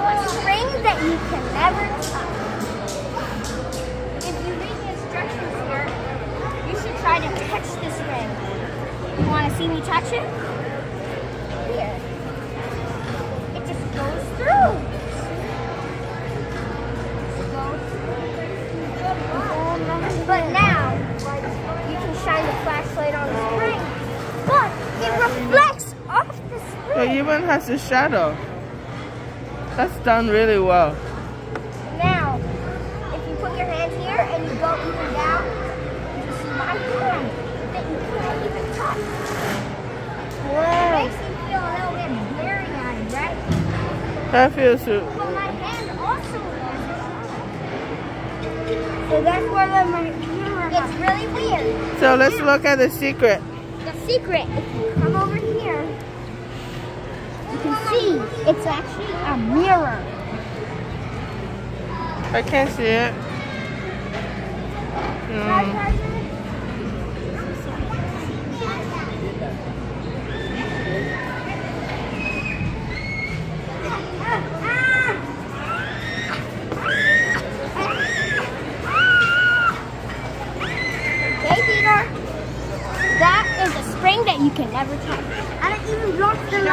a string that you can never touch. If you read the instructions here, you should try to touch this ring. You want to see me touch it? Here. It just goes through. But now, you can shine the flashlight on the spring, but it reflects off the spring. Yeah, even has a shadow. That's done really well. Now, if you put your hand here and you go even down, you see my hand that you can't even touch. Makes you feel a little bit blurry-eyed, right? That feels so. But my hand also So that's where the mirror It's really weird. So let's look at the secret. The secret, if you come over here, you can see it's actually a mirror. I can't see it. Hmm. Peter. That is a spring that you can never touch. I don't even drop the